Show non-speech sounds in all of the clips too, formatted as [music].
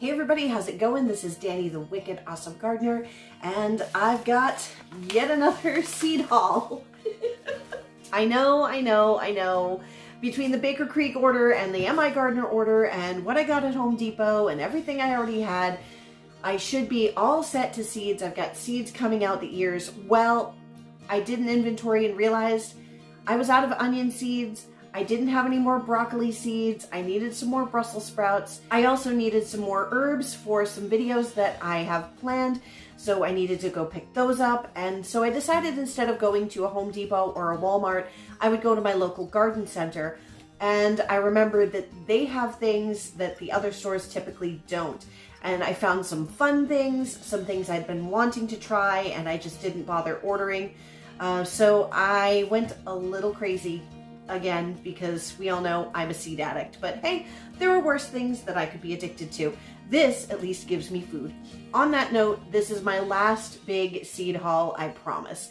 Hey everybody, how's it going? This is Danny the Wicked Awesome Gardener, and I've got yet another [laughs] seed haul. [laughs] I know, I know, I know. Between the Baker Creek order and the MI Gardener order and what I got at Home Depot and everything I already had, I should be all set to seeds. I've got seeds coming out the ears. Well, I did an inventory and realized I was out of onion seeds, I didn't have any more broccoli seeds. I needed some more Brussels sprouts. I also needed some more herbs for some videos that I have planned. So I needed to go pick those up. And so I decided instead of going to a Home Depot or a Walmart, I would go to my local garden center. And I remembered that they have things that the other stores typically don't. And I found some fun things, some things I'd been wanting to try and I just didn't bother ordering. Uh, so I went a little crazy again because we all know I'm a seed addict. But hey, there are worse things that I could be addicted to. This at least gives me food. On that note, this is my last big seed haul, I promise.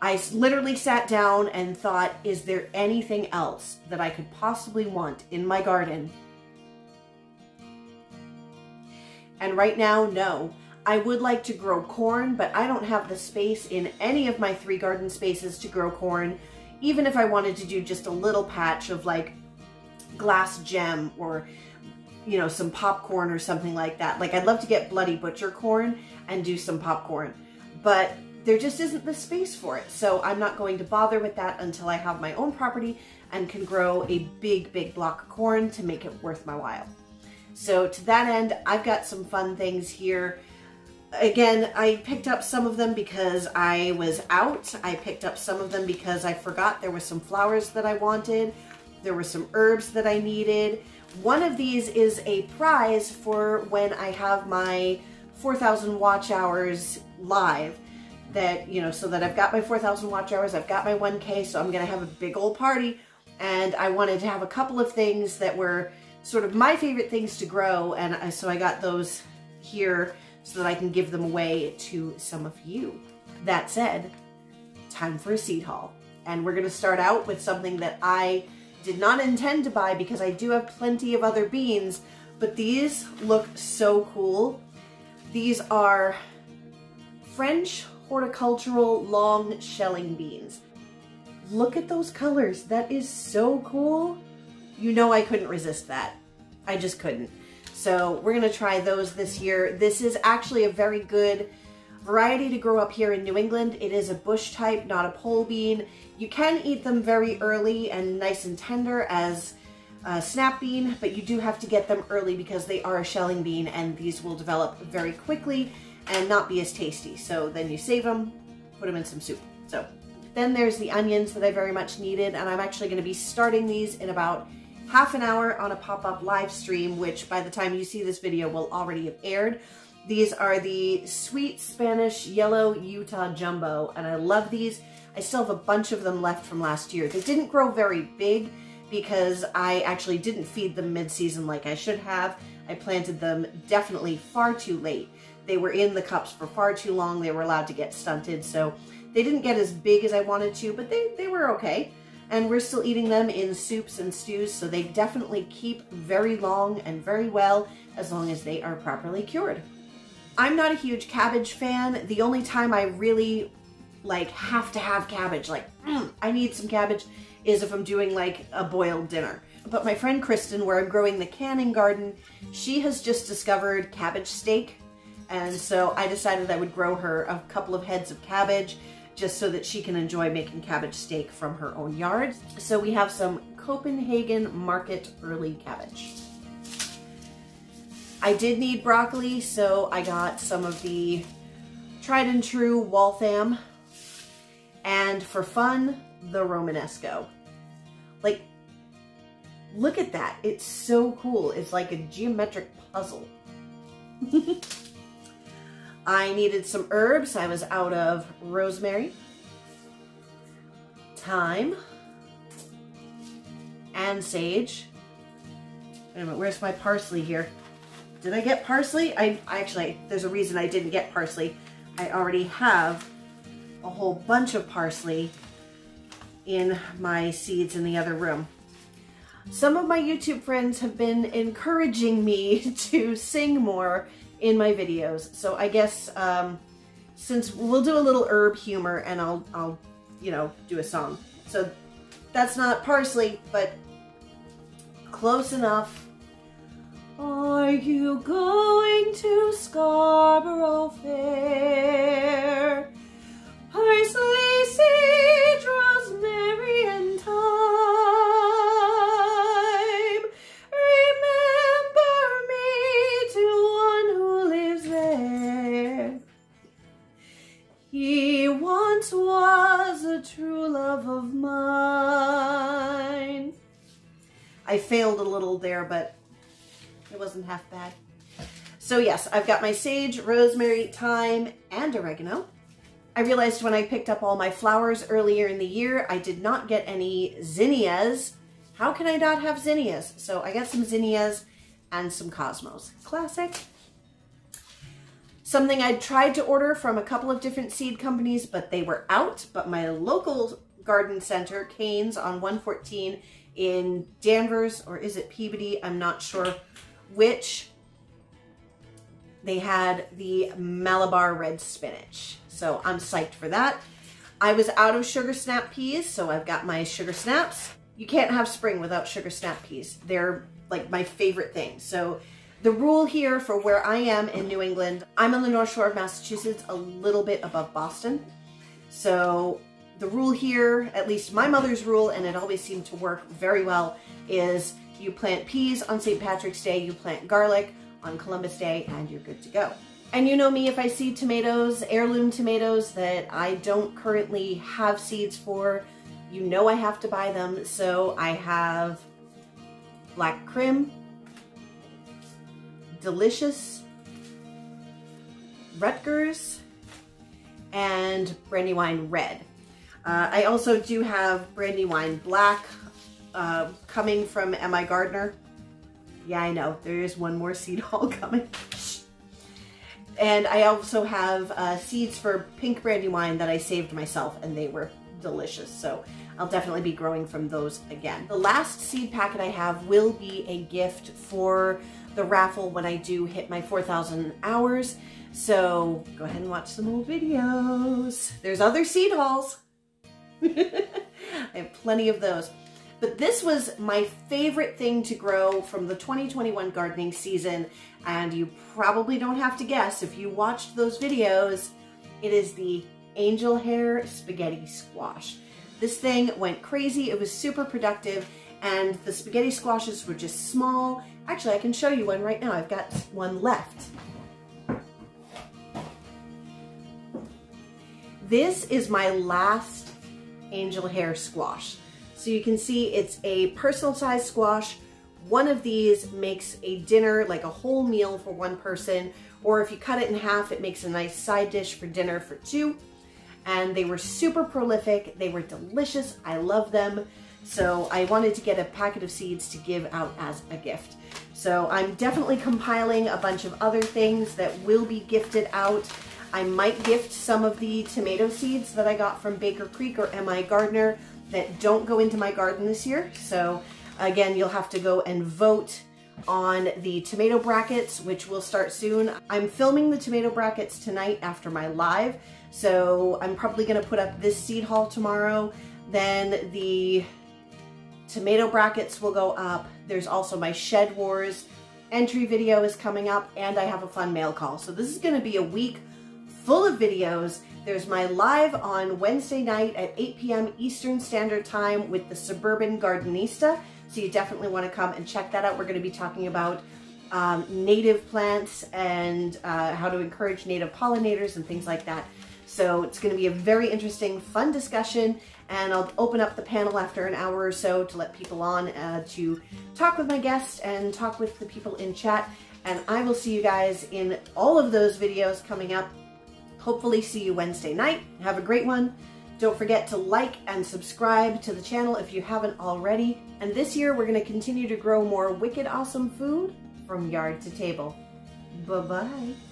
I literally sat down and thought, is there anything else that I could possibly want in my garden? And right now, no. I would like to grow corn, but I don't have the space in any of my three garden spaces to grow corn even if I wanted to do just a little patch of like glass gem or you know some popcorn or something like that. Like I'd love to get bloody butcher corn and do some popcorn but there just isn't the space for it. So I'm not going to bother with that until I have my own property and can grow a big big block of corn to make it worth my while. So to that end I've got some fun things here again, I picked up some of them because I was out. I picked up some of them because I forgot there were some flowers that I wanted. There were some herbs that I needed. One of these is a prize for when I have my 4,000 watch hours live that, you know, so that I've got my 4,000 watch hours, I've got my 1K, so I'm going to have a big old party. And I wanted to have a couple of things that were sort of my favorite things to grow. And so I got those here so that I can give them away to some of you. That said, time for a seed haul. And we're gonna start out with something that I did not intend to buy because I do have plenty of other beans, but these look so cool. These are French horticultural long shelling beans. Look at those colors. That is so cool. You know I couldn't resist that. I just couldn't. So we're gonna try those this year. This is actually a very good variety to grow up here in New England. It is a bush type, not a pole bean. You can eat them very early and nice and tender as a snap bean, but you do have to get them early because they are a shelling bean and these will develop very quickly and not be as tasty. So then you save them, put them in some soup. So then there's the onions that I very much needed and I'm actually gonna be starting these in about half an hour on a pop-up live stream, which by the time you see this video will already have aired. These are the Sweet Spanish Yellow Utah Jumbo, and I love these. I still have a bunch of them left from last year. They didn't grow very big because I actually didn't feed them mid-season like I should have. I planted them definitely far too late. They were in the cups for far too long. They were allowed to get stunted, so they didn't get as big as I wanted to, but they, they were okay and we're still eating them in soups and stews, so they definitely keep very long and very well as long as they are properly cured. I'm not a huge cabbage fan. The only time I really like have to have cabbage, like mm, I need some cabbage, is if I'm doing like a boiled dinner. But my friend Kristen, where I'm growing the canning garden, she has just discovered cabbage steak. And so I decided I would grow her a couple of heads of cabbage just so that she can enjoy making cabbage steak from her own yard. So we have some Copenhagen Market Early Cabbage. I did need broccoli, so I got some of the tried and true Waltham. And for fun, the Romanesco. Like, look at that. It's so cool. It's like a geometric puzzle. [laughs] I needed some herbs. I was out of rosemary, thyme, and sage. Wait a minute, where's my parsley here? Did I get parsley? I, I actually, there's a reason I didn't get parsley. I already have a whole bunch of parsley in my seeds in the other room. Some of my YouTube friends have been encouraging me [laughs] to sing more in my videos. So I guess um, since we'll do a little herb humor and I'll, I'll, you know, do a song. So that's not parsley, but close enough. Are you going to Scarborough Fair? Was a true love of mine. I failed a little there, but it wasn't half bad. So yes, I've got my sage, rosemary, thyme, and oregano. I realized when I picked up all my flowers earlier in the year, I did not get any zinnias. How can I not have zinnias? So I got some zinnias and some cosmos. Classic. Something I'd tried to order from a couple of different seed companies, but they were out. But my local garden center, Canes on 114 in Danvers, or is it Peabody? I'm not sure which. They had the Malabar red spinach. So I'm psyched for that. I was out of sugar snap peas, so I've got my sugar snaps. You can't have spring without sugar snap peas. They're like my favorite thing. So the rule here for where I am in New England, I'm on the North Shore of Massachusetts, a little bit above Boston. So the rule here, at least my mother's rule, and it always seemed to work very well, is you plant peas on St. Patrick's Day, you plant garlic on Columbus Day, and you're good to go. And you know me, if I see tomatoes, heirloom tomatoes that I don't currently have seeds for, you know I have to buy them. So I have Black Krim, Delicious, Rutgers, and Brandywine Red. Uh, I also do have Brandywine Black uh, coming from M.I. Gardener. Yeah, I know, there is one more seed [laughs] haul coming. and I also have uh, seeds for pink brandywine that I saved myself and they were delicious. So I'll definitely be growing from those again. The last seed packet I have will be a gift for the raffle when I do hit my 4,000 hours. So go ahead and watch some old videos. There's other seed hauls. [laughs] I have plenty of those. But this was my favorite thing to grow from the 2021 gardening season. And you probably don't have to guess if you watched those videos, it is the angel hair spaghetti squash. This thing went crazy. It was super productive and the spaghetti squashes were just small. Actually, I can show you one right now. I've got one left. This is my last angel hair squash. So you can see it's a personal size squash. One of these makes a dinner, like a whole meal for one person, or if you cut it in half, it makes a nice side dish for dinner for two. And they were super prolific. They were delicious. I love them. So I wanted to get a packet of seeds to give out as a gift. So I'm definitely compiling a bunch of other things that will be gifted out. I might gift some of the tomato seeds that I got from Baker Creek or M.I. Gardener that don't go into my garden this year. So again, you'll have to go and vote on the tomato brackets, which will start soon. I'm filming the tomato brackets tonight after my live, so I'm probably gonna put up this seed haul tomorrow. Then the tomato brackets will go up. There's also my Shed Wars entry video is coming up, and I have a fun mail call. So this is gonna be a week full of videos there's my live on Wednesday night at 8 p.m. Eastern Standard Time with the Suburban Gardenista. So you definitely want to come and check that out. We're going to be talking about um, native plants and uh, how to encourage native pollinators and things like that. So it's going to be a very interesting, fun discussion. And I'll open up the panel after an hour or so to let people on uh, to talk with my guests and talk with the people in chat. And I will see you guys in all of those videos coming up hopefully see you Wednesday night. Have a great one. Don't forget to like and subscribe to the channel if you haven't already. And this year we're going to continue to grow more wicked awesome food from yard to table. Bye-bye.